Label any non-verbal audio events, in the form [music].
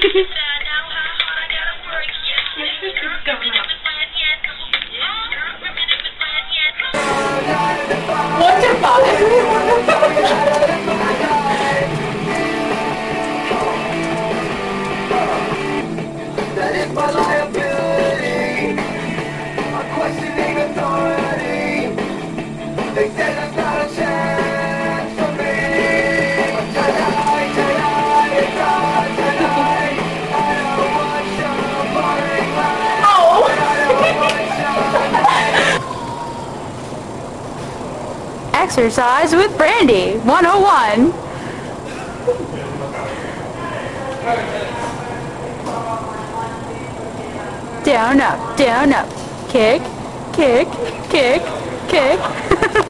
look at this. What the fuck? that is my liability. I'm questioning authority. exercise with Brandy 101. Down, up, down, up. Kick, kick, kick, kick. [laughs]